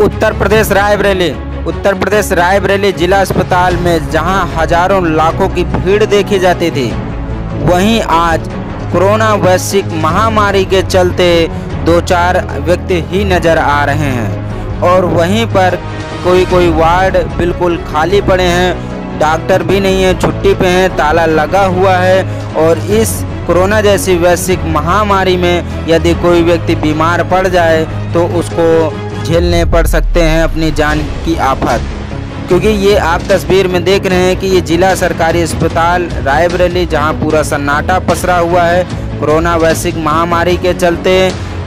उत्तर प्रदेश रायबरेली। उत्तर प्रदेश रायबरेली जिला अस्पताल में जहाँ हज़ारों लाखों की भीड़ देखी जाती थी, वहीं आज कोरोना वैश्विक महामारी के चलते दो चार व्यक्ति ही नज़र आ रहे हैं और वहीं पर कोई कोई वार्ड बिल्कुल खाली पड़े हैं, डॉक्टर भी नहीं है, छुट्टी पे हैं, ताला लगा हुआ है और इस कोरोना जैसी वैश्विक महामारी में यदि कोई व्यक्ति बीमार पड़ जाए तो उसको झेलने पड़ सकते हैं अपनी जान की आफत। क्योंकि ये आप तस्वीर में देख रहे हैं कि ये जिला सरकारी अस्पताल रायबरेली, जहाँ पूरा सन्नाटा पसरा हुआ है, कोरोना वैश्विक महामारी के चलते।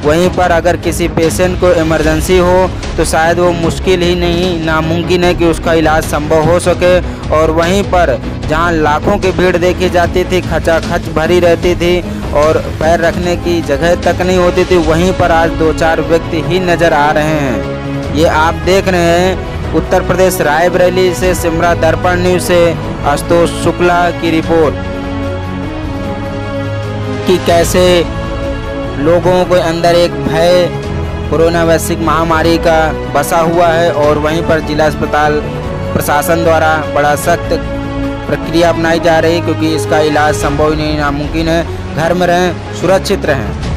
वहीं पर अगर किसी पेशेंट को इमरजेंसी हो तो शायद वो मुश्किल ही नहीं, नामुमकिन है कि उसका इलाज संभव हो सके। और वहीं पर जहाँ लाखों की भीड़ देखी जाती थी, खचाखच भरी रहती थी और पैर रखने की जगह तक नहीं होती थी, वहीं पर आज दो चार व्यक्ति ही नज़र आ रहे हैं। ये आप देख रहे हैं, उत्तर प्रदेश रायबरेली से, सिमरा दर्पण न्यूज़ से, आशुतोष शुक्ला की रिपोर्ट। कि कैसे लोगों के अंदर एक भय, कोरोना वैश्विक महामारी का बसा हुआ है और वहीं पर जिला अस्पताल प्रशासन द्वारा बड़ा सख्त प्रक्रिया अपनाई जा रही है, क्योंकि इसका इलाज संभव ही नहीं, नामुमकिन है। घर में रहें, सुरक्षित रहें।